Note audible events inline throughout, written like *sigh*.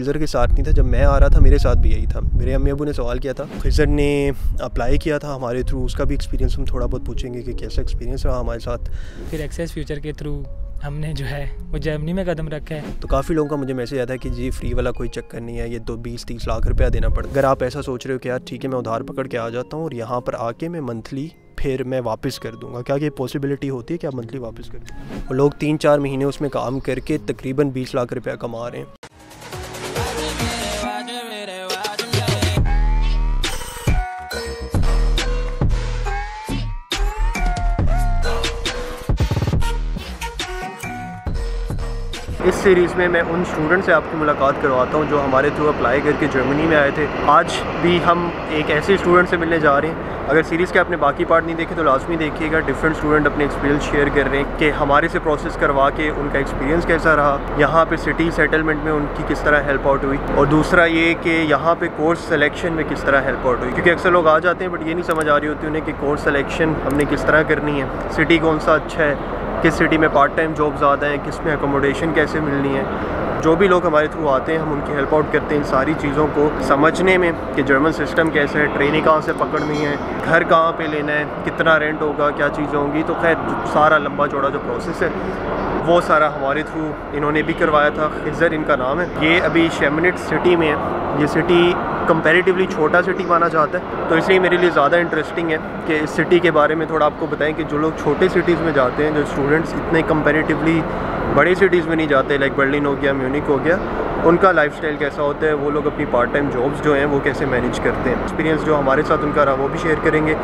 खिजर के साथ नहीं था जब मैं आ रहा था मेरे साथ भी यही था। मेरे अम्मी अबू ने सवाल किया था खिजर ने अप्लाई किया था हमारे थ्रू उसका भी एक्सपीरियंस हम थोड़ा बहुत पूछेंगे कि कैसा एक्सपीरियंस रहा हमारे साथ। फिर एक्सेस फ्यूचर के थ्रू हमने जो है वो जर्मनी में कदम रखा है। तो काफ़ी लोगों का मुझे मैसेज आता है कि जी फ्री वाला कोई चक्कर नहीं है ये दो बीस तीस लाख रुपया देना पड़ता अगर आप ऐसा सोच रहे हो कि यार ठीक है मैं उधार पकड़ के आ जाता हूँ और यहाँ पर आके मैं मंथली फिर मैं वापस कर दूँगा। क्या ये पॉसिबिलिटी होती है कि आप मंथली वापस कर दूँ? और लोग तीन चार महीने उसमें काम करके तकरीबन बीस लाख रुपया कमा रहे हैं। इस सीरीज़ में मैं उन स्टूडेंट से आपकी मुलाकात करवाता हूँ जो हमारे थ्रू अप्लाई करके जर्मनी में आए थे। आज भी हम एक ऐसे स्टूडेंट से मिलने जा रहे हैं। अगर सीरीज़ के आपने बाकी पार्ट नहीं देखे तो लाजमी देखिएगा डिफरेंट स्टूडेंट अपने एक्सपीरियंस शेयर कर रहे हैं कि हमारे से प्रोसेस करवा के उनका एक्सपीरियंस कैसा रहा, यहाँ पे सिटी सेटलमेंट में उनकी किस तरह हेल्प आउट हुई और दूसरा ये कि यहाँ पे कोर्स सिलेक्शन में किस तरह हेल्प आउट हुई। क्योंकि अक्सर लोग आ जाते हैं बट ये नहीं समझ आ रही होती उन्हें कि कोर्स सिलेक्शन हमने किस तरह करनी है। सिटी कौन सा अच्छा है? किस सिटी में पार्ट टाइम जॉब ज़्यादा हैं, किसमें अकोमोडेशन कैसे मिलनी है, जो भी लोग हमारे थ्रू आते हैं, हम उनकी हेल्प आउट करते हैं इन सारी चीज़ों को समझने में कि जर्मन सिस्टम कैसे है ट्रेनिंग कहाँ से पकड़नी है, घर कहाँ पे लेना है, कितना रेंट होगा, क्या चीज़ें होंगी। तो खैर सारा लंबा चौड़ा जो प्रोसेस है, वो सारा हमारे थ्रू इन्होंने भी करवाया था। खिजर इनका नाम है। ये अभी शेमिनिट सिटी में है। ये सिटी कंपैरेटिवली छोटा सिटी माना जाता है तो इसलिए मेरे लिए ज़्यादा इंटरेस्टिंग है कि इस सिटी के बारे में थोड़ा आपको बताएँ कि जो लोग छोटे सिटीज़ में जाते हैं, जो स्टूडेंट्स इतने कंपैरेटिवली बड़े सिटीज़ में नहीं जाते लाइक बर्लिन हो गया म्यूनिक हो गया, उनका लाइफ कैसा होता है, वो लोग अपनी पार्ट टाइम जॉब्स जो हैं, वो कैसे मैनेज करते हैं? एक्सपीरियंस जो हमारे साथ उनका रहा, वो भी शेयर करेंगे।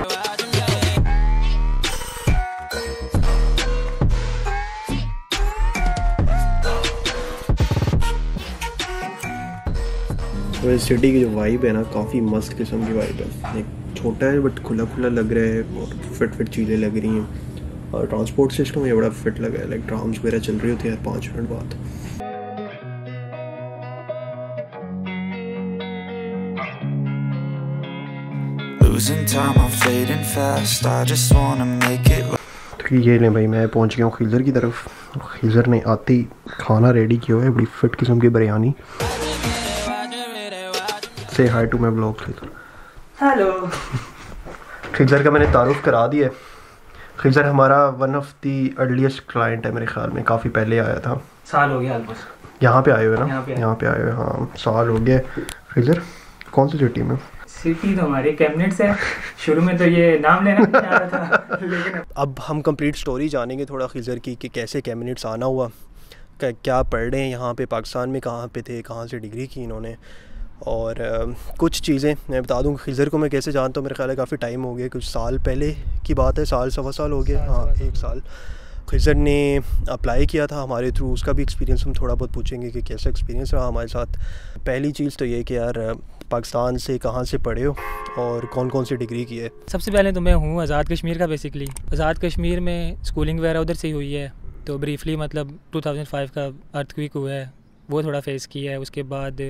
तो इस सिटी की जो वाइब है ना काफ़ी मस्त किस्म की वाइब है। एक छोटा है बट खुला खुला लग रहा है और फिट फिट चीज़ें लग रही हैं। और ट्रांसपोर्ट सिस्टम ये बड़ा फिट लगा है। लाइक ट्राम्स वगैरह चल रही होती है पाँच मिनट बाद. तो ये लें भाई मैं पहुँच गया हूँ खीजर की तरफ़। खीजर ने आते ही खाना रेडी किया हुआ है बड़ी फिट किस्म की बिरयानी। से hi to my blog hello Khizar का मैंने तारुफ करा दिया खिजर हमारा one of the earliest client है मेरे ख्याल में काफ़ी पहले आया था। साल हो गया यहाँ पे आए हुए ना? यहाँ पे आए। हुए हाँ साल हो गया। खिजर कौन सी सिटी में सिटी तो हमारी कैबिनेट्स है। शुरू में तो ये नाम लेना था *laughs* लेकिन अब हम कंप्लीट स्टोरी जानेंगे थोड़ा खिजर की कि कैसे कैबिनेट्स आना हुआ। क्या पढ़ रहे हैं यहाँ पे पाकिस्तान में कहाँ पे थे कहाँ से डिग्री की इन्होंने। और कुछ चीज़ें मैं बता दूँ खिज़र को मैं कैसे जानता हूँ मेरे ख्याल है काफ़ी टाइम हो गया कुछ साल पहले की बात है साल सवा साल हो गया हाँ एक साल। खिज़र ने अप्लाई किया था हमारे थ्रू उसका भी एक्सपीरियंस हम थोड़ा बहुत पूछेंगे कि कैसा एक्सपीरियंस रहा हमारे साथ। पहली चीज़ तो ये कि यार पाकिस्तान से कहाँ से पढ़े हो और कौन कौन सी डिग्री की है? सबसे पहले तो मैं हूँ आज़ाद कश्मीर का बेसिकली आज़ाद कश्मीर में स्कूलिंग वगैरह उधर से ही हुई है तो ब्रीफली मतलब 2005 का अर्थक्विक हुआ है। वो थोड़ा फेस किया है उसके बाद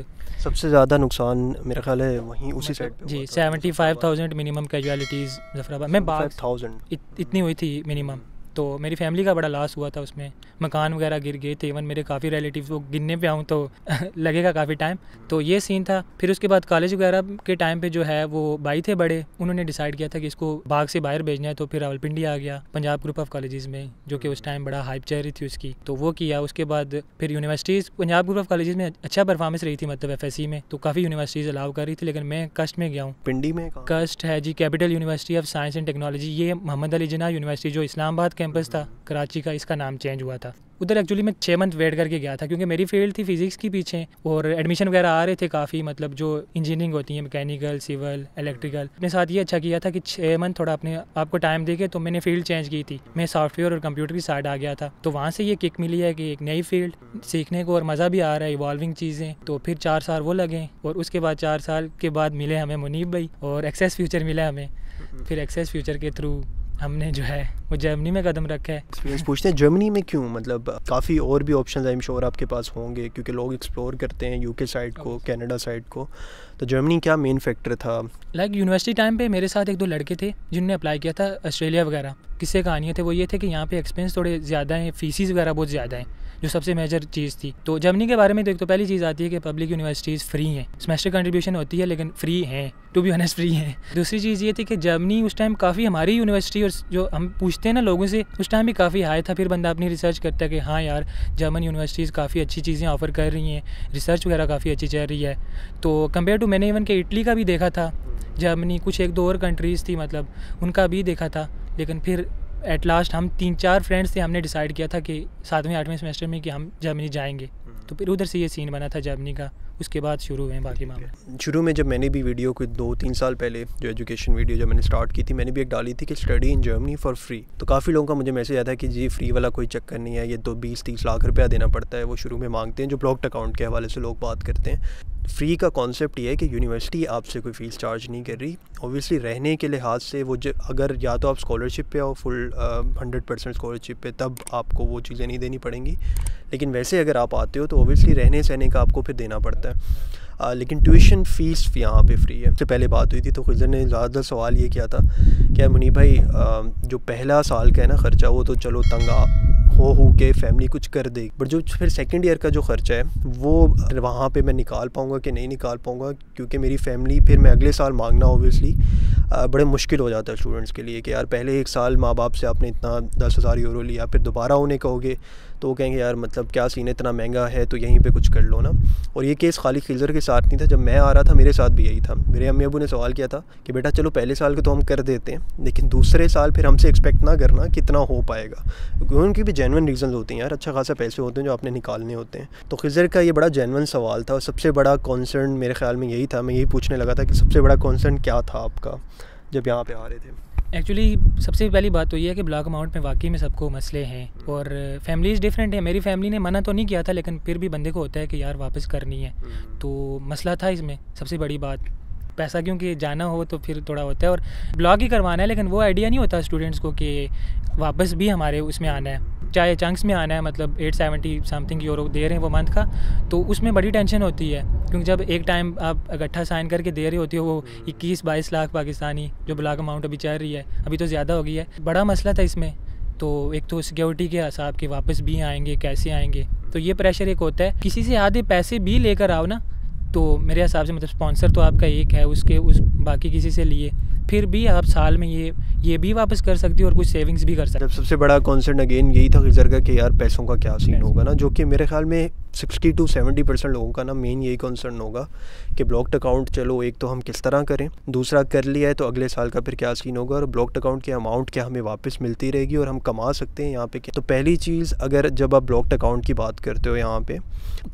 सबसे ज़्यादा नुकसान मेरा ख्याल है वहीं उसी साइड पे जी seventy five thousand minimum casualties Zafarabad. में बात थाउज़ेंड इतनी हुई थी मिनिमम तो मेरी फैमिली का बड़ा लॉस हुआ था उसमें। मकान वगैरह गिर गए थे इवन मेरे काफ़ी रिलेटिव वो गिनने पे आऊँ तो *laughs* लगेगा काफ़ी टाइम तो ये सीन था। फिर उसके बाद कॉलेज वगैरह के टाइम पे जो है वो भाई थे बड़े उन्होंने डिसाइड किया था कि इसको बाग से बाहर भेजना है तो फिर रावलपिंडी आ गया पंजाब ग्रुप ऑफ़ कॉलेज़ में जो कि उस टाइम बड़ा हाइप चल रही थी उसकी। तो वो किया। उसके बाद फिर universities Punjab group of college में अच्छा परफॉर्मेंस रही थी मतलब एफएससी में। तो काफ़ी यूनिवर्सिटीज़ अलाउ कर रही थी लेकिन मैं कस्ट में गया हूँ। पिंडी में कस्ट है जी capital university of science and technology ये मोहम्मद अली जना यूनिवर्सिटी जो इस्लामाबाद कैंपस था कराची का, इसका नाम चेंज हुआ था। उधर एक्चुअली मैं छः मंथ वेट करके गया था, क्योंकि मेरी फ़ील्ड थी फिजिक्स की पीछे, और एडमिशन वगैरह आ रहे थे काफ़ी मतलब जो इंजीनियरिंग होती है मैकेनिकल सिविल इलेक्ट्रिकल अपने साथ ये अच्छा किया था कि छः मंथ थोड़ा अपने आपको टाइम दे के तो मैंने फ़ील्ड चेंज की थी। मैं सॉफ्टवेयर और कंप्यूटर की साइड आ गया था तो वहाँ से ये किक मिली है कि एक नई फ़ील्ड सीखने को और मज़ा भी आ रहा है इवॉल्विंग चीज़ें। तो फिर चार साल वो लगे, और उसके बाद चार साल के बाद मिले हमें मुनीब भाई, और एक्सेस फ्यूचर मिला हमें। फिर एक्सेस फ्यूचर के थ्रू हमने जो है वो जर्मनी में कदम रखा है। एक्सपीरियंस पूछते हैं जर्मनी में क्यों? मतलब काफ़ी और भी ऑप्शन आई एम श्योर आपके पास होंगे क्योंकि लोग एक्सप्लोर करते हैं यूके साइड को कनाडा साइड को। तो जर्मनी क्या मेन फैक्टर था? लाइक यूनिवर्सिटी टाइम पे मेरे साथ एक दो लड़के थे जिन्होंने अप्लाई किया था ऑस्ट्रेलिया वगैरह। किस्से कहानियाँ थे वो ये थे कि यहाँ पे एक्सपेंस थोड़े ज़्यादा हैं फीसिस वगैरह बहुत ज़्यादा हैं, जो सबसे मेजर चीज़ थी। तो जर्मनी के बारे में तो एक तो पहली चीज़ आती है कि पब्लिक यूनिवर्सिटीज़ फ्री हैं। सेमेस्टर कंट्रीब्यूशन होती है, लेकिन फ्री हैं टू बी ऑनेस्ट फ्री हैं। दूसरी चीज़ ये थी कि जर्मनी उस टाइम काफ़ी हमारी यूनिवर्सिटी और जो हम पूछते हैं ना लोगों से, उस टाइम भी काफ़ी हाई था। फिर बंदा अपनी रिसर्च करता है कि हाँ यार जर्मन यूनिवर्सिटीज़ काफ़ी अच्छी चीज़ें ऑफ़र कर रही हैं रिसर्च वगैरह काफ़ी अच्छी चल रही है। तो कंपेयर टू मैंने इवन के इटली का भी देखा था। जर्मनी कुछ एक दो और कंट्रीज़ थी मतलब उनका भी देखा था। लेकिन फिर एट लास्ट हम तीन चार फ्रेंड्स थे हमने डिसाइड किया था कि सातवें आठवें सेमेस्टर में कि हम जर्मनी जाएँगे। तो फिर उधर से ये सीन बना था जर्मनी का। उसके बाद शुरू हुए बाकी मामले। शुरू में जब मैंने भी वीडियो कोई दो तीन साल पहले जो एजुकेशन वीडियो जब मैंने स्टार्ट की थी मैंने भी एक डाली थी कि study in Germany for free तो काफ़ी लोगों का मुझे मैसेज आता है कि जी फ्री वाला कोई चक्कर नहीं है। ये दो बीस तीस लाख रुपया देना पड़ता है वो शुरू में मांगते हैं जो ब्लॉक अकाउंट के हवाले से लोग बात करते हैं। फ्री का कॉन्सेप्ट ये है कि यूनिवर्सिटी आपसे कोई फ़ीस चार्ज नहीं कर रही। ओबियसली रहने के लिहाज से वो जो अगर या तो आप स्कॉलरशिप पे आओ फुल हंड्रेड परसेंट स्कॉलरशिप पे तब आपको वो चीज़ें नहीं देनी पड़ेंगी। लेकिन वैसे अगर आप आते हो तो ओबियसली रहने सहने का आपको फिर देना पड़ता है। आ, लेकिन ट्यूशन फ़ीस यहाँ पे फ्री है। सबसे पहले बात हुई थी तो खिजर ने ज़्यादा सवाल ये किया था क्या मुनी भाई आ, जो पहला साल का है ना ख़र्चा वो तो चलो तंगा हो हो के फैमिली कुछ कर दे। बट जो फिर सेकेंड ईयर का जो ख़र्चा है, वो वहाँ पर मैं निकाल पाऊँगा कि नहीं निकाल पाऊँगा? क्योंकि मेरी फैमिली फिर मैं अगले साल मांगना ओबियसली बड़े मुश्किल हो जाता है स्टूडेंट्स के लिए कि यार, पहले एक साल माँ बाप से आपने इतना दस हज़ार यूरो लिया, फिर दोबारा उन्हें कहोगे तो वो कहेंगे, यार मतलब क्या सीन इतना महँगा है तो यहीं पे कुछ कर लो ना। और ये केस खाली खिलजर के साथ नहीं था। जब मैं आ रहा था, मेरे साथ भी यही था। मेरे अम्मी अबू ने सवाल किया था कि, बेटा, चलो पहले साल के तो हम कर देते हैं, लेकिन दूसरे साल फिर हमसे एक्सपेक्ट ना करना कितना हो पाएगा। क्योंकि उनकी भी जेनवन रीज़न होते हैं, यार अच्छा खासा पैसे होते हैं जो आपने निकालने होते हैं। तो खिजर का ये बड़ा जेनवन सवाल था और सबसे बड़ा कॉन्सर्न मेरे ख्याल में यही था। मैं यही पूछने लगा था कि सबसे बड़ा कॉन्सर्न क्या था आपका? जब यहाँ पे आ रहे थे। एक्चुअली सबसे पहली बात तो ये है कि ब्लॉक अमाउंट में वाकई में सबको मसले हैं और फैमिलीज़ डिफरेंट है। मेरी फैमिली ने मना तो नहीं किया था लेकिन फिर भी बंदे को होता है कि यार वापस करनी है। हम्म। तो मसला था इसमें सबसे बड़ी बात। पैसा क्योंकि जाना हो तो फिर थोड़ा होता है और ब्लॉग ही करवाना है लेकिन वो आइडिया नहीं होता स्टूडेंट्स को कि वापस भी हमारे उसमें आना है। चाहे चंक्स में आना है मतलब एट सेवेंटी समथिंग यूरो दे रहे हैं वो मंथ का तो उसमें बड़ी टेंशन होती है। क्योंकि जब एक टाइम आप इकट्ठा साइन करके दे रही होती हो वो इक्कीस बाईस लाख पाकिस्तानी जो ब्लॉक अमाउंट अभी चल रही है अभी तो ज़्यादा हो गई है। बड़ा मसला था इसमें। तो एक तो सिक्योरिटी के हिसाब के वापस भी आएँगे कैसे आएँगे? तो ये प्रेशर एक होता है। किसी से आधे पैसे भी लेकर आओ ना तो मेरे हिसाब से मतलब स्पॉन्सर तो आपका एक है उसके उस बाकी किसी से लिए। फिर भी आप साल में ये ये भी वापस कर सकती हो और कुछ सेविंग्स भी कर सकते हो। सबसे बड़ा कॉन्सर्न अगेन यही था खिजर का कि यार पैसों का क्या सीन होगा ना जो कि मेरे ख्याल में सिक्सटी टू सेवेंटी परसेंट लोगों का ना मेन यही कंसर्न होगा कि ब्लॉक्ड अकाउंट चलो एक तो हम किस तरह करें दूसरा कर लिया है तो अगले साल का फिर क्या सीन होगा और ब्लॉक्ड अकाउंट की अमाउंट क्या हमें वापस मिलती रहेगी और हम कमा सकते हैं यहाँ पे तो पहली चीज़ अगर जब आप ब्लॉक्ड अकाउंट की बात करते हो यहाँ पे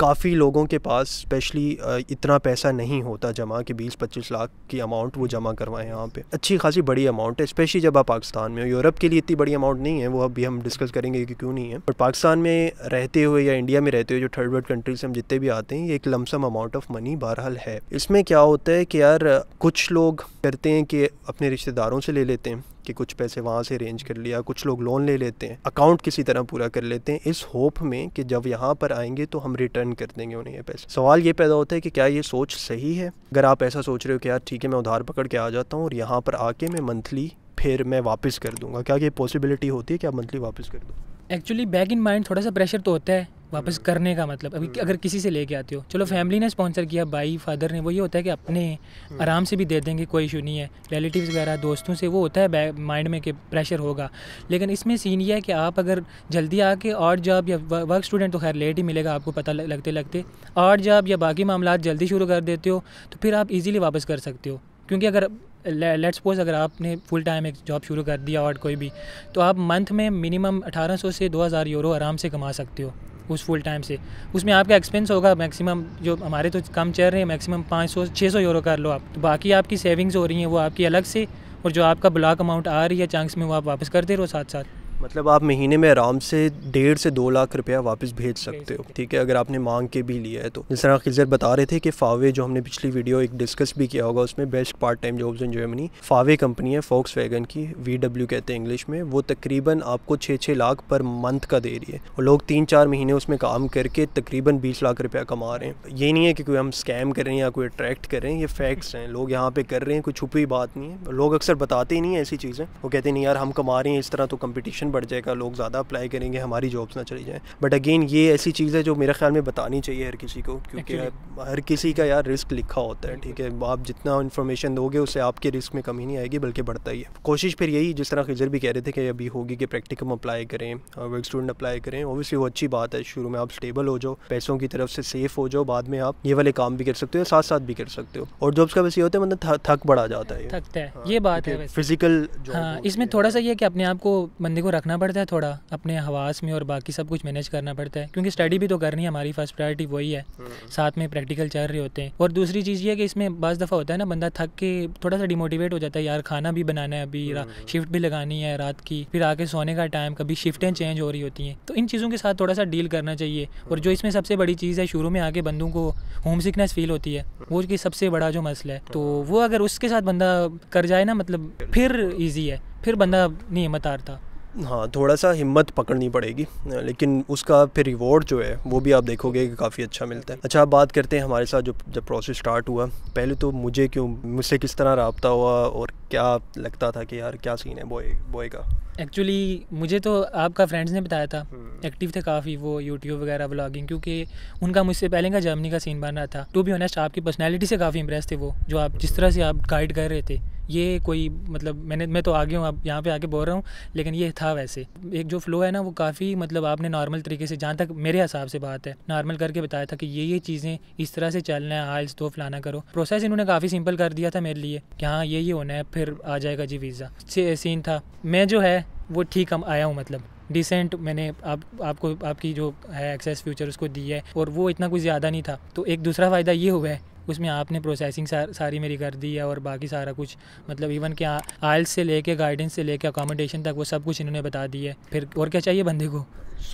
काफ़ी लोगों के पास स्पेशली इतना पैसा नहीं होता जमा कि बीस पच्चीस लाख की अमाउंट वो जमा करवाएँ यहाँ पे। अच्छी खासी बड़ी अमाउंट है स्पेशली जब आप पाकिस्तान में हो। यूरोप के लिए इतनी बड़ी अमाउंट नहीं है, वो अभी हम डिस्कस करेंगे कि क्यों नहीं है। बट पाकिस्तान में रहते हुए या इंडिया में रहते हुए जो थर्ड वर्ल्ड कंट्री से हम जितने भी आते हैं, ये एक लमसम अमाउंट ऑफ़ मनी बहरहाल है। इसमें क्या होता है कि यार, कुछ लोग करते हैं कि अपने रिश्तेदारों से ले लेते हैं। कि कुछ पैसे वहाँ से अरेंज कर लिया, कुछ लोग लोन ले लेते हैं अकाउंट किसी तरह पूरा कर लेते हैं, इस होप में कि जब यहाँ पर आएँगे तो हम रिटर्न कर देंगे उन्हें ये पैसे। सवाल ये पैदा होता है कि क्या ये सोच सही है? अगर आप ऐसा सोच रहे हो कि यार ठीक है, मैं उधार पकड़ के आ जाता हूँ और यहाँ पर आके मैं मंथली फिर मैं वापस कर दूँगा, क्या ये पॉसिबिलिटी होती है कि आप मंथली वापस कर दूँ? एक्चुअली बैक इन माइंड थोड़ा सा प्रेशर तो होता है वापस करने का मतलब। अभी अगर किसी से लेके आते हो चलो फैमिली ने स्पॉन्सर किया भाई फादर ने वो ये होता है कि अपने आराम से भी दे देंगे कोई इशू नहीं है। रिलेटिव्स वगैरह दोस्तों से वो होता है माइंड में कि प्रेशर होगा। लेकिन इसमें सीन ये है कि आप अगर जल्दी आके और जॉब या वर्क स्टूडेंट तो खैर लेट ही मिलेगा आपको पता लगते लगते और जॉब या बाकी मामला जल्दी शुरू कर देते हो तो फिर आप इजीली वापस कर सकते हो। क्योंकि अगर लेट सपोज़ अगर आपने फुल टाइम एक जॉब शुरू कर दिया और कोई भी तो आप मंथ में मिनिमम 1800 से 2000 यूरो आराम से कमा सकते हो उस फुल टाइम से। उसमें आपका एक्सपेंस होगा मैक्सिमम जो हमारे तो कम चल रहे हैं मैक्सिमम पाँच सौ छः सौ यूरो कर लो आप। तो बाकी आपकी सेविंग्स हो रही हैं, वो आपकी अलग से, और जो आपका ब्लॉक अमाउंट आ रही है चांस में, वो आप वापस करते रहो साथ साथ मतलब आप महीने में आराम से डेढ़ से दो लाख रुपया वापस भेज सकते हो ठीक है। अगर आपने मांग के भी लिया है तो। जिस तरह खिजर बता रहे थे कि फावे जो हमने पिछली वीडियो एक डिस्कस भी किया होगा उसमें best part time jobs in Germany फावे company है फोक्स वैगन की वी डब्ल्यू कहते हैं इंग्लिश में वो तकरीबन आपको छः छः लाख पर मंथ का दे रही है। और लोग तीन चार महीने उसमें काम करके तकरीबन बीस लाख रुपया कमा रहे हैं। ये नहीं है कि कोई हम स्कैम कर रहे हैं या कोई अट्रैक्ट कर रहे हैं ये फैक्ट्स हैं। लोग यहाँ पे कर रहे हैं कोई छुपी बात नहीं है। लोग अक्सर बताते ही नहीं है ऐसी चीज़ें। वो कहते नहीं यार हम कमा रहे हैं इस तरह तो कंपटीशन बढ़ जाएगा लोग ज़्यादा अप्लाई करेंगे हमारी जॉब्स ना चली जाएँ। बट अगेन ये ऐसी चीज़ है जो मेरे ख्याल में बतानी चाहिए हर किसी को क्योंकि हर किसी का यार रिस्क लिखा होता है ठीक है? आप जितना इन्फॉर्मेशन दोगे उससे आपके रिस्क में कमी नहीं आएगी बल्कि बढ़ता ही है। कोशिश फिर यही जिस तरह खिजर भी कह रहे थे कि अभी होगी कि प्रैक्टिकम अप्लाई करें वर्क स्टूडेंट अप्लाई करें ओबियसली वो अच्छी बात है शुरू में आप स्टेबल हो जाओ पैसों की तरफ़ से सेफ़ हो जाओ बाद में आप ये वाले काम भी कर सकते हो साथ साथ भी कर सकते हो। और जॉब्स का वैसे ये होता है मतलब थक बढ़ा जाता है। थकता है हाँ, ये बात है फ़िज़िकल हाँ इसमें थोड़ा सा ये कि अपने आप को बंदे को रखना पड़ता है थोड़ा अपने हवास में और बाकी सब कुछ मैनेज करना पड़ता है क्योंकि स्टडी भी तो करनी है हमारी फ़र्स्ट प्रायोरिटी वही है। हम्म। साथ में प्रैक्टिकल चल रहे होते हैं। और दूसरी चीज़ ये कि इसमें बस दफ़ा होता है ना बंदा थक के थोड़ा सा डिमोटिवेट हो जाता है यार खाना भी बनाना है अभी शिफ्ट हम्म। भी लगानी है रात की फिर आके सोने का टाइम कभी शिफ्टें चेंज हो रही होती हैं। तो इन चीज़ों के साथ थोड़ा सा डील करना चाहिए। और जो इसमें सबसे बड़ी चीज़ है शुरू में आके बंदों को होम सिकनेस फील होती है वो कि सबसे बड़ा जो मसला है तो वो अगर उसके साथ बंदा कर जाए ना मतलब फिर ईजी है फिर बंदा नहीं हिम्मत हारता। हाँ थोड़ा सा हिम्मत पकड़नी पड़ेगी लेकिन उसका फिर रिवॉर्ड जो है वो भी आप देखोगे कि काफ़ी अच्छा मिलता है। अच्छा आप बात करते हैं हमारे साथ जो जब प्रोसेस स्टार्ट हुआ पहले तो मुझे क्यों मुझसे किस तरह रबता हुआ और क्या लगता था कि यार क्या सीन है बॉय बॉय का? एक्चुअली मुझे तो आपका फ्रेंड्स ने बताया था एक्टिव हम्म। थे काफ़ी वो यूट्यूब वगैरह ब्लॉगिंग क्योंकि उनका मुझसे पहले का जर्मनी का सीन बन रहा था। टू बी ऑनेस्ट आपकी पर्सनैलिटी से काफ़ी इम्प्रेस थे वो जो आप जिस तरह से आप गाइड कर रहे थे। ये कोई मतलब मैंने, मैं तो आगे हूँ अब यहाँ पे आके बोल रहा हूँ, लेकिन ये था वैसे। एक जो फ्लो है ना, वो काफ़ी मतलब आपने नॉर्मल तरीके से, जहाँ तक मेरे हिसाब से बात है नॉर्मल करके बताया था कि ये ये चीज़ें इस तरह से चलना है, आइल्स तो फलाना करो। प्रोसेस इन्होंने काफ़ी सिंपल कर दिया था मेरे लिए कि हाँ ये ये होना है, फिर आ जाएगा जी वीज़ा सीन था। मैं जो है, वो ठीक हम आया हूँ मतलब डिसेंट मैंने आप, आपको, आपकी जो है एक्सेस फ्यूचर उसको दी है, और वो इतना कुछ ज़्यादा नहीं था। तो एक दूसरा फ़ायदा ये हुआ है उसमें आपने प्रोसेसिंग सार, मेरी कर दी है और बाकी सारा कुछ मतलब इवन के आइल्स से लेके गाइडेंस से लेके अकोमोडेशन तक वो सब कुछ इन्होंने बता दी है। फिर और क्या चाहिए बंदे को?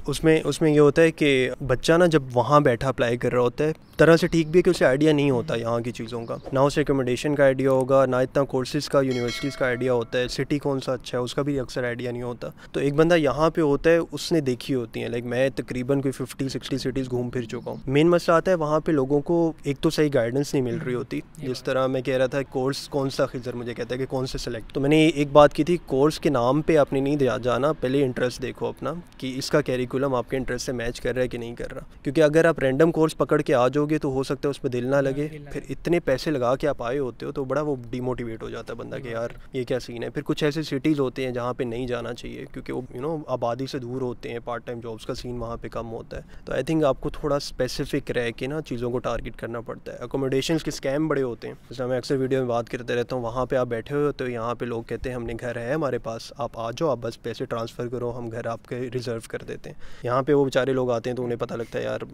उसमें उसमें ये होता है कि बच्चा ना जब वहाँ बैठा अप्लाई कर रहा होता है तरह से ठीक भी है कि उसे आइडिया नहीं होता यहाँ की चीज़ों का। ना उसे एकोमोडेशन का आइडिया होगा ना इतना कोर्सेज़ का यूनिवर्सिटीज़ का आइडिया होता है सिटी कौन सा अच्छा है उसका भी अक्सर आइडिया नहीं होता। तो एक बंदा यहाँ पे होता है उसने देखी होती है। लाइक मैं तकरीबन कोई फिफ्टी सिक्सटी सिटीज़ घूम फिर चुका हूँ। मेन मसला आता है वहाँ पर लोगों को एक तो सही गाइडेंस नहीं मिल रही होती। जिस तरह मैं कह रहा था कोर्स कौन सा खिजर मुझे कहता है कि कौन से सेलेक्ट तो मैंने एक बात की थी कोर्स के नाम पर आपने नहीं जाना पहले इंटरेस्ट देखो अपना कि इसका कैरिकुलम आपके इंटरेस्ट से मैच कर रहा है कि नहीं कर रहा? क्योंकि अगर आप रैंडम कोर्स पकड़ के आ जाओगे तो हो सकता है उस पर दिल ना लगे। फिर इतने पैसे लगा के आप आए होते हो तो बड़ा वो डिमोटिवेट हो जाता है बंदा कि यार ये क्या सीन है? फिर कुछ ऐसे सिटीज़ होते हैं जहाँ पर नहीं जाना चाहिए क्योंकि वो यू नो आबादी से दूर होते हैं पार्ट टाइम जॉब्स का सीन वहाँ पर कम होता है। तो आई थिंक आपको थोड़ा स्पेसिफिक रह के ना चीज़ों को टारगेट करना पड़ता है। अकोमोडेशन के स्कैम बड़े होते हैं। जैसे मैं अक्सर वीडियो में बात करते रहता हूँ वहाँ पर आप बैठे हुए तो यहाँ पे लोग कहते हैं हमने घर है हमारे पास आप आ जाओ आप बस पैसे ट्रांसफ़र करो हम घर आपके रिज़र्व कर देते हैं। यहाँ पे वो बेचारे लोग आते हैं तो उन्हें पता लगता है यार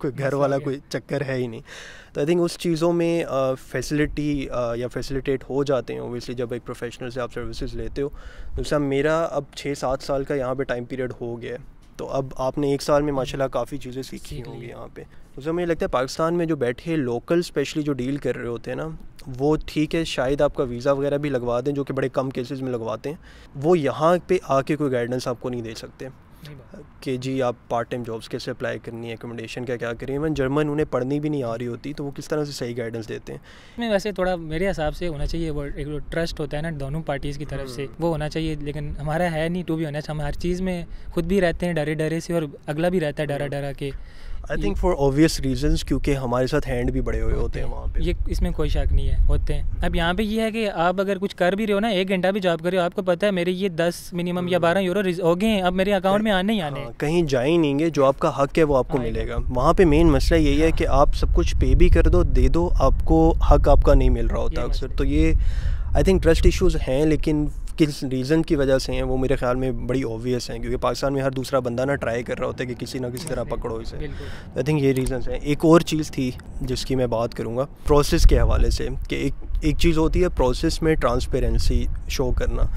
कोई घर वाला कोई चक्कर है ही नहीं। तो आई थिंक उस चीज़ों में फैसिलिटी या फैसिलिटेट हो जाते हैं ओबियसली जब एक प्रोफेशनल से आप सर्विसेज़ लेते हो। तो मेरा अब छः सात साल का यहाँ पर टाइम पीरियड हो गया है। तो अब आपने एक साल में माशाल्लाह काफ़ी चीज़ें सीखी होंगी यहाँ पे। तो सर मुझे लगता है पाकिस्तान में जो बैठे लोकल स्पेशली जो डील कर रहे होते हैं ना वो ठीक है शायद आपका वीज़ा वगैरह भी लगवा दें जो कि बड़े कम केसेस में लगवाते हैं। वो यहाँ पे आके कोई गाइडेंस आपको नहीं दे सकते। कि जी आप पार्ट टाइम जॉब्स कैसे अप्लाई करनी है एकोमोडेशन क्या क्या करें? इवन जर्मन उन्हें पढ़नी भी नहीं आ रही होती तो वो किस तरह से सही गाइडेंस देते हैं? मैं वैसे थोड़ा मेरे हिसाब से होना चाहिए वो एक ट्रस्ट होता है ना दोनों पार्टीज़ की तरफ़ से हम्म। वो होना चाहिए लेकिन हमारा है नहीं टू भी होना चाहिए हम हर चीज़ में खुद भी रहते हैं डरे डरे से और अगला भी रहता है डरा डरा के। I think for obvious reasons क्योंकि हमारे साथ हैंड भी बड़े हुए होते हैं वहाँ पे। ये इसमें कोई शक नहीं है होते हैं। अब यहाँ पे ये है कि आप अगर कुछ कर भी रहे हो ना एक घंटा भी जॉब कर रहे हो आपको पता है मेरे ये दस मिनिमम या बारह यूरो हो गए हैं। अब मेरे अकाउंट में आने ही आने हाँ, कहीं जा ही नहीं जो आपका हक है वो आपको मिलेगा। वहाँ पे मेन मसला यही है कि आप सब कुछ पे भी कर दो दे दो आपको हक आपका नहीं मिल रहा होता अक्सर। तो ये आई थिंक ट्रस्ट इशूज़ हैं लेकिन किस रीज़न की वजह से हैं वो मेरे ख्याल में बड़ी ऑब्वियस हैं क्योंकि पाकिस्तान में हर दूसरा बंदा ना ट्राई कर रहा होता है कि किसी ना किसी तरह पकड़ो इसे। आई थिंक ये रीज़न हैं। एक और चीज़ थी जिसकी मैं बात करूँगा प्रोसेस के हवाले से कि एक एक चीज़ होती है प्रोसेस में ट्रांसपेरेंसी शो करना।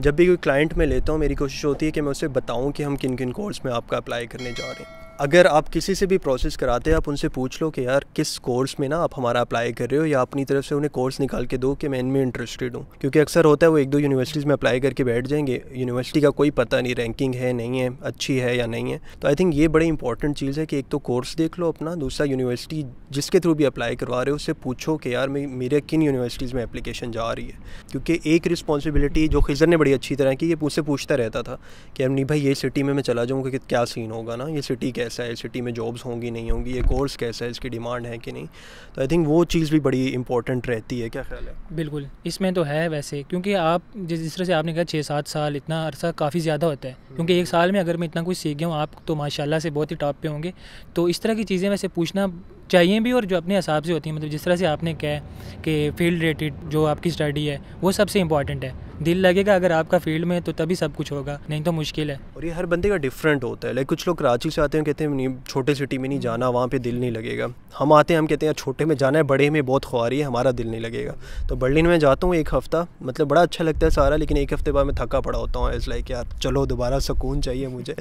जब भी कोई क्लाइंट में लेता हूँ मेरी कोशिश होती है कि मैं उसे बताऊँ कि हम किन किन कोर्स में आपका अप्लाई करने जा रहे हैं। अगर आप किसी से भी प्रोसेस कराते हैं, आप उनसे पूछ लो कि यार, किस कोर्स में ना आप हमारा अप्लाई कर रहे हो, या अपनी तरफ़ से उन्हें कोर्स निकाल के दो कि मैं इनमें इंटरेस्टेड हूँ। क्योंकि अक्सर होता है वो एक दो यूनिवर्सिटीज़ में अप्लाई करके बैठ जाएँगे यूनिवर्सिटी का कोई पता नहीं रैंकिंग है, नहीं है, अच्छी है या नहीं है। तो आई थिंक ये बड़ी इंपॉर्टेंट चीज़ है कि एक तो कोर्स देख लो अपना, दूसरा यूनिवर्सिटी जिसके थ्रू भी अप्लाई करवा रहे हो, उससे पूछो कि यार मेरे किन यूनिवर्सिटीज़ में एप्लीकेशन जा रही है। क्योंकि एक रिस्पॉन्सिबिलिटी जो खिजर ने बड़ी अच्छी तरह की, ये मुझसे पूछता रहता था कि नहीं भाई, ये सिटी में मैं चला जाऊँगा, कि क्या सीन होगा ना? ये सिटी कैसा है सिटी में जॉब्स होंगी, नहीं होंगी, ये कोर्स कैसा है, इसकी डिमांड है कि नहीं? तो आई थिंक वो चीज़ भी बड़ी इंपॉर्टेंट रहती है, क्या ख्याल है? बिल्कुल, इसमें तो है वैसे, क्योंकि आप, जिस तरह से आपने कहा छः सात साल, इतना अरसा काफ़ी ज़्यादा होता है, क्योंकि एक साल में अगर मैं इतना कुछ सीख गया हूँ, आप तो माशाला से बहुत ही टॉप पे होंगे तो इस तरह की चीज़ें वैसे पूछना चाहिए भी और जो अपने हिसाब से होती हैं मतलब जिस तरह से आपने कहा कि फ़ील्ड रिलेटेड जो आपकी स्टडी है, वो सबसे इंपॉर्टेंट है। दिल लगेगा अगर आपका फ़ील्ड में तो तभी सब कुछ होगा, नहीं तो मुश्किल है। और ये हर बंदे का डिफरेंट होता है। लाइक कुछ लोग कराची से आते हैं, कहते हैं, नहीं, छोटे सिटी में नहीं जाना, वहाँ पे दिल नहीं लगेगा। हम आते हैं, हम कहते हैं छोटे में जाना है, बड़े में बहुत ख्वारी है, हमारा दिल नहीं लगेगा। तो बर्लिन में जाता हूँ एक हफ़्ता मतलब बड़ा अच्छा लगता है सारा, लेकिन एक हफ़्ते बाद मैं थका पड़ा होता हूँ। एज़ लाइक यार, चलो, दोबारा सुकून चाहिए मुझे।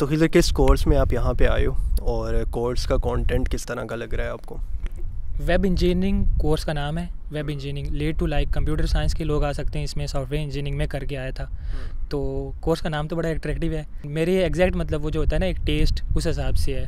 तो फिर किस कोर्स में आप यहाँ पर आए हो? और कोर्स का कॉन्टेंट किस तरह का रहा है आपको? वेब इंजीनियरिंग कोर्स का नाम है। Web engineering let to like computer science के लोग आ सकते हैं इसमें सॉफ्टवेयर इंजीनियरिंग में करके आया था। हम्म। तो कोर्स का नाम तो बड़ा अट्रैक्टिव है। मेरे एग्जैक्ट मतलब वो जो होता है ना एक टेस्ट उस हिसाब से है।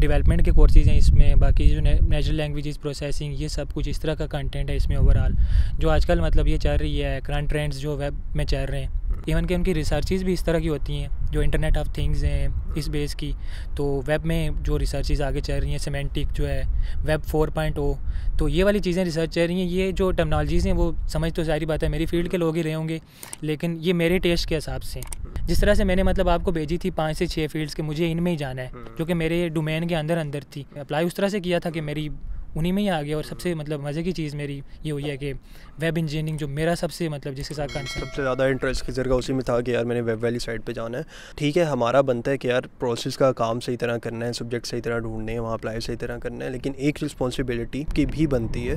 डेवलपमेंट के कोर्सेज हैं इसमें बाकी जो नेचुरल लैंग्वेजेस प्रोसेसिंग ये सब कुछ इस तरह का कंटेंट है इसमें ओवरऑल जो आजकल मतलब ये चल रही है करंट ट्रेंड्स जो वेब में चल रहे हैं। इवन कि उनकी रिसर्चेज भी इस तरह की होती हैं जो इंटरनेट ऑफ़ थिंग्स हैं इस बेस की। तो वेब में जो रिसर्चेज आगे चल रही हैं सीमेंटिक जो है वेब फोर पॉइंट ओ तो ये वाली चीज़ें रिसर्च चल रही हैं ये जो टेक्नोलॉजीज़ हैं वो समझ तो सारी बात है मेरी फ़ील्ड के लोग ही रहे होंगे लेकिन ये मेरे टेस्ट के हिसाब से जिस तरह से मैंने मतलब आपको भेजी थी पाँच से छः फील्ड्स के मुझे इनमें ही जाना है जो कि मेरे डोमेन के अंदर अंदर थी। अप्लाई उस तरह से किया था कि मेरी उन्हीं में ही आ गया और सबसे मतलब मज़े की चीज़ मेरी ये हुई है कि वेब इंजीनियरिंग जो मेरा सबसे मतलब जिसके साथ सबसे ज़्यादा इंटरेस्ट का उसी में था कि यार मैंने वेब वाली साइड पे जाना है। ठीक है, हमारा बनता है कि यार प्रोसेस का काम सही तरह करना है सब्जेक्ट सही तरह ढूँढने हैं, वहाँ अप्लाई सही तरह करना है, लेकिन एक रिस्पॉन्सिबिलिटी की भी बनती है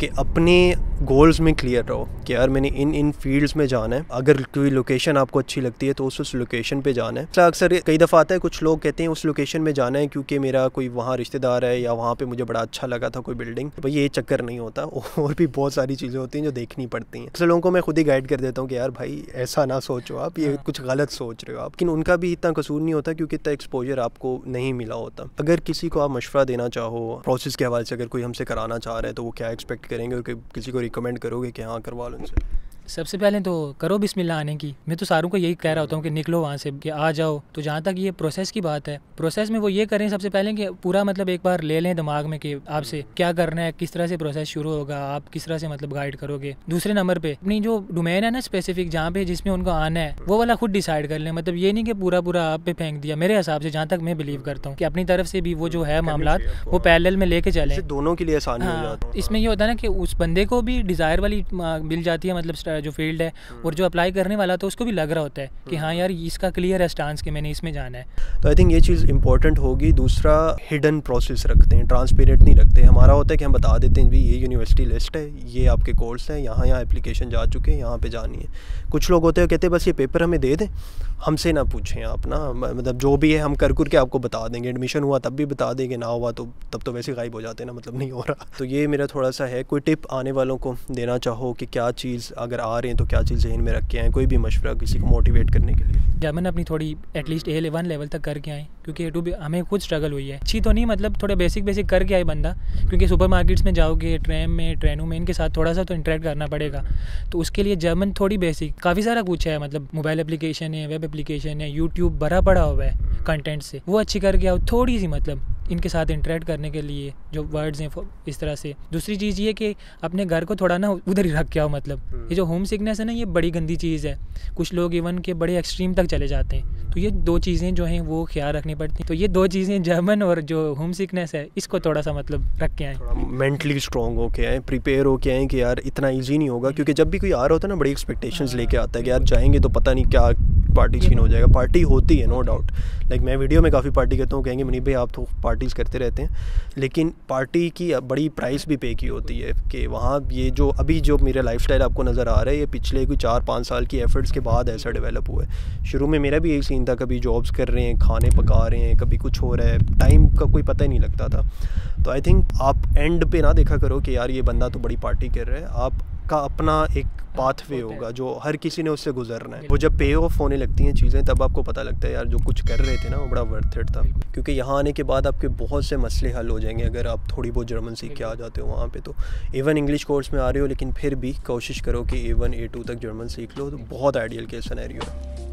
कि अपने गोल्स में क्लियर रहो कि यार मैंने इन इन फील्ड्स में जाना है। अगर कोई लोकेशन आपको अच्छी लगती है तो उस उस लोकेशन पर जाना है। अक्सर कई दफ़ा आता है, कुछ लोग कहते हैं उस लोकेशन में जाना है क्योंकि मेरा कोई वहाँ रिश्तेदार है या वहाँ पर मुझे बड़ा अच्छा लगा था कोई बिल्डिंग भाई ये चक्कर नहीं होता। *laughs* और भी बहुत सारी चीज़ें होती हैं जो देखनी पड़ती हैं। अक्सर लोगों को मैं खुद ही गाइड कर देता हूँ कि यार भाई ऐसा ना सोचो आप ये हाँ। कुछ गलत सोच रहे हो आप। लेकिन उनका भी इतना कसूर नहीं होता क्योंकि इतना एक्सपोजर आपको नहीं मिला होता। अगर किसी को आप मशवरा देना चाहो प्रोसेस के हवाले से अगर कोई हमसे कराना चाह रहा है तो वो क्या एक्सपेक्ट करेंगे? और किसी को रिकमेंड करोगे कि हाँ करवा लो उनसे सबसे पहले तो करो बिस्मिल्लाह आने की। मैं तो सारों को यही कह रहा होता हूँ कि निकलो वहाँ से कि आ जाओ। तो जहाँ तक ये प्रोसेस की बात है प्रोसेस में वो ये करें सबसे पहले कि पूरा मतलब एक बार ले लें दिमाग में कि आपसे क्या करना है किस तरह से प्रोसेस शुरू होगा आप किस तरह से मतलब गाइड करोगे। दूसरे नंबर पे अपनी जो डोमेन है ना स्पेसिफिक जहाँ पे जिसमें उनको आना है वो वाला खुद डिसाइड कर लें। मतलब ये नहीं कि पूरा पूरा आप पे फेंक दिया। मेरे हिसाब से जहाँ तक मैं बिलीव करता हूँ कि अपनी तरफ़ से भी वो जो है मामला वो पैरेलल में लेके चले। दोनों के लिए आसानी हाँ, इसमें ये होता है ना कि उस बंदे को भी डिज़ायर वाली मिल जाती है मतलब जो फ़ील्ड है और जो अप्लाई करने वाला था उसको भी लग रहा होता है कि हाँ यार इसका क्लियर है स्टांस कि मैंने इसमें जाना है। तो आई थिंक ये चीज़ इंपॉर्टेंट होगी। दूसरा हिडन प्रोसेस रखते हैं ट्रांसपेरेंट नहीं रखते। हमारा होता है कि हम बता देते हैं भी ये यूनिवर्सिटी लिस्ट है ये आपके कोर्स हैं यहाँ यहाँ एप्लीकेशन जा चुके हैं यहाँ पे जानी है। कुछ लोग होते हैं कहते हैं बस ये पेपर हमें दे दें हमसे ना पूछें आप ना। मतलब जो भी है हम कर कर के आपको बता देंगे। एडमिशन हुआ तब भी बता देंगे ना हुआ तो तब तो वैसे गायब हो जाते हैं ना मतलब नहीं हो रहा। तो ये मेरा थोड़ा सा है कोई टिप आने वालों को देना चाहो कि क्या चीज़ अगर आ रहे हैं तो क्या चीज़ जहन में रख आएँ कोई भी मशवरा किसी को मोटिवेट करने के लिए। जर्मन अपनी थोड़ी एटलीस्ट ए वन लेवल तक करके आए, क्योंकि टू भी हमें खुद स्ट्रगल हुई है। अच्छी तो नहीं मतलब थोड़ा बेसिक बेसिक करके आए बंदा, क्योंकि सुपर मार्केट्स में जाओगे ट्रेन में ट्रेनों में, इनके साथ थोड़ा सा तो इंटरेक्ट करना पड़ेगा। तो उसके लिए जर्मन थोड़ी बेसिक काफ़ी सारा कुछ है मतलब मोबाइल एप्लीकेशन है वेब एप्लीकेशन है यूट्यूब भरा पड़ा हुआ है कंटेंट से। वो अच्छी करके आओ, थोड़ी सी मतलब। इनके साथ इंटरेक्ट करने के लिए जो वर्ड्स हैं इस तरह से। दूसरी चीज़ ये कि अपने घर को थोड़ा ना उधर ही रख के आओ मतलब। हम्म। ये जो होम सिकनेस है ना ये बड़ी गंदी चीज़ है। कुछ लोग इवन के बड़े एक्सट्रीम तक चले जाते हैं। तो ये दो चीज़ें जो हैं वो ख्याल रखनी पड़ती हैं। तो ये दो चीज़ें जर्मन और जो होम सिकनेस है इसको थोड़ा सा मतलब रख के आए। मेंटली स्ट्रॉन्ग हो के आए प्रिपेयर हो के आए कि यार इतना ईजी नहीं होगा। क्योंकि जब भी कोई आ रहा होता है ना बड़ी एक्सपेक्टेशंस लेके आता है कि यार जाएँगे तो पता नहीं क्या पार्टी सीन हो जाएगा। पार्टी होती है नो डाउट लाइक मैं वीडियो में काफ़ी पार्टी करता हूँ कहेंगे मनी भाई आप तो पार्टीज़ करते रहते हैं। लेकिन पार्टी की बड़ी प्राइस भी पे की होती है कि वहाँ ये जो अभी जो मेरा लाइफ आपको नज़र आ रहा है, ये पिछले कोई चार, पाँच साल की एफर्ट्स के बाद ऐसा डेवलप हुआ है। शुरू में मेरा भी यही सीन था, कभी जॉब्स कर रहे हैं, खाने पका रहे हैं, कभी कुछ हो रहा है टाइम का कोई पता ही नहीं लगता था। तो आई थिंक आप एंड पे ना देखा करो कि यार ये बंदा तो बड़ी पार्टी कर रहा है आपका अपना एक पाथवे होगा जो हर किसी ने उससे गुजरना है। वो जब पे ऑफ़ होने लगती हैं चीज़ें तब आपको पता लगता है यार जो कुछ कर रहे थे ना वो बड़ा वर्थ इट था। क्योंकि यहाँ आने के बाद आपके बहुत से मसले हल हो जाएँगे अगर आप थोड़ी बहुत जर्मन सीख के आ जाते हो वहाँ पे तो इवन इंग्लिश कोर्स में आ रहे हो लेकिन फिर भी कोशिश करो कि ए वन ए टू तक जर्मन सीख लो तो बहुत आइडियल केस सनेरियो है।